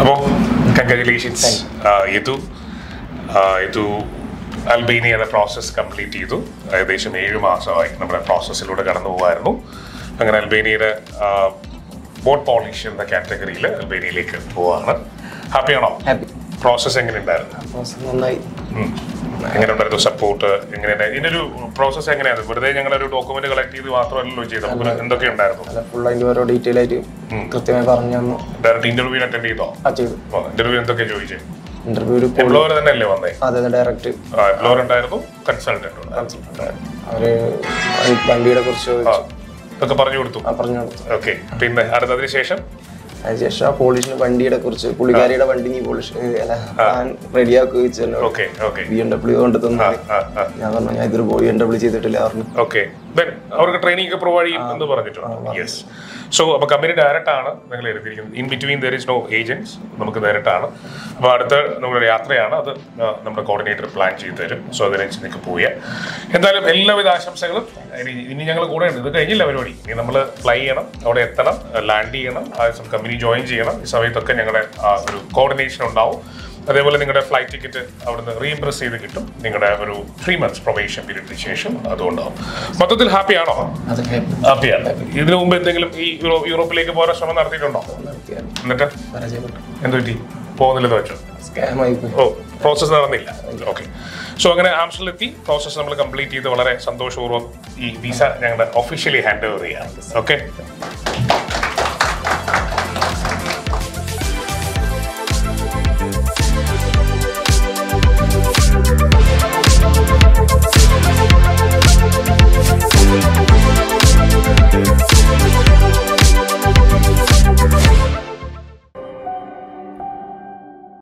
അപ്പോൾ കൺഗ്രാജുലേഷൻസ് യദു യദു അൽബേനിയയുടെ process complete ചെയ്തു. ഏകദേശം ഏഴ് മാസമായി നമ്മുടെ പ്രോസസ്സിലൂടെ കടന്നു പോകുമായിരുന്നു അങ്ങനെ അൽബേനിയയുടെ ബോട്ട് പോളിഷ് എന്ന കാറ്റഗറിയിൽ അൽബേനിയയിലേക്ക് പോവാണ്. ഹാപ്പിയാണോ ഹാപ്പി പ്രോസസ് എങ്ങനെ ഉണ്ടായിരുന്നു സപ്പോർട്ട് എങ്ങനെ ഇതിന്റെ ഒരു പ്രോസസ്സ് എങ്ങനെയാണ് വെറുതെ ഞങ്ങൾ ഒരു ഡോക്യുമെന്റ് കളക്ട് ചെയ്ത് മാത്രമല്ലോ ചെയ്തത്. എന്തൊക്കെ ഉണ്ടായിരുന്നു? ഫുൾ അതിന്റെ ഓരോ ഡീറ്റെയിൽ ആയിട്ട് കൃത്യമായി പറഞ്ഞു തന്നു. ഡയറക്റ്റ് ഇന്റർവ്യൂ അറ്റൻഡ് ചെയ്തോ? ഇന്റർവ്യൂ എന്തൊക്കെ ചോദിച്ചേ? ഇന്റർവ്യൂവിൽ എംപ്ലോയർ തന്നെയല്ലേ വന്നേ? അതെ ഡയറക്റ്റ് എംപ്ലോയർ ഉണ്ടായിരുന്നു കൺസൾട്ടന്റ് അവർ ഈ വണ്ടിയുടെ കുറിച്ച് ഇതൊക്കെ പറഞ്ഞു കൊടുത്തു. പറഞ്ഞു കൊടുത്തു. ഓക്കെ പിന്നെ അടുത്തതിന് ശേഷം? അതിനുശേഷം ആ പോളിഷിന് വണ്ടിയുടെ കുറിച്ച് പുള്ളിക്കാരിയുടെ വണ്ടി നീ പോളിഷ് അല്ല ഞാൻ റെഡിയാക്കി വെച്ചല്ലോ okay okay. B M W കൊണ്ട് തന്നു ഞാൻ പറഞ്ഞു ഞാൻ ഇതൊരു ബി എം ഡബ്ല്യു ചെയ്തിട്ടില്ല പറഞ്ഞു. അവർക്ക് ട്രെയിനിങ് ഒക്കെ പ്രൊവൈഡ് ചെയ്യും എന്ന് പറഞ്ഞിട്ടുണ്ട്. യെസ് സോ അപ്പോൾ കമ്പനി ഡയറക്റ്റ് ആണ് നിങ്ങൾ എടുത്തിരിക്കുന്നത്. In between there is no agents നമുക്ക് ഡയറക്റ്റ് ആണ്. അപ്പോൾ അടുത്ത നമ്മുടെ യാത്രയാണ്. അത് നമ്മുടെ കോർഡിനേറ്റർ പ്ലാൻ ചെയ്ത് തരും. സോ അതിനനുസരിച്ച് നിങ്ങൾക്ക് പോയാൽ എന്തായാലും എല്ലാവിധ ആശംസകളും ഇനി ഞങ്ങൾ കൂടെ ഉണ്ട്. ഇത് കഴിഞ്ഞില്ല പരിപാടി. ഇനി നമ്മൾ ഫ്ലൈ ചെയ്യണം. അവിടെ എത്തണം. ലാൻഡ് ചെയ്യണം. ആ കമ്പനി ജോയിൻ ചെയ്യണം. ഈ സമയത്തൊക്കെ ഞങ്ങളുടെ ഒരു കോർഡിനേഷൻ ഉണ്ടാവും. അതേപോലെ നിങ്ങളുടെ ഫ്ലൈറ്റ് ടിക്കറ്റ് അവിടുന്ന് റീഇംപ്രസ് ചെയ്ത് കിട്ടും. നിങ്ങളുടെ ഒരു ത്രീ മന്ത്സ് പ്രൊബേഷൻ പീരീഡിന് ശേഷം അതുകൊണ്ടാവും മൊത്തത്തിൽ ഹാപ്പി ആണോ? ഹാപ്പി ആണ്. ഇതിനു മുമ്പ് എന്തെങ്കിലും ഈ യൂറോ- യൂറോപ്പിലേക്ക് പോരാ ശ്രമം നടത്തിയിട്ടുണ്ടോ? എന്നിട്ട്? എന്ത് പറ്റി? പോകുന്നില്ലെന്ന് വെച്ചോ? ഓ പ്രോസസ് നടന്നില്ല. ഓക്കെ സോ അങ്ങനെ ആംസ്റ്ററിലെത്തി പ്രോസസ് നമ്മൾ കംപ്ലീറ്റ് ചെയ്ത് വളരെ സന്തോഷപൂർവം ഈ വിസ ഞങ്ങളുടെ ഒഫീഷ്യലി ഹാൻഡ് ഓവർ ചെയ്യാം ഓക്കെ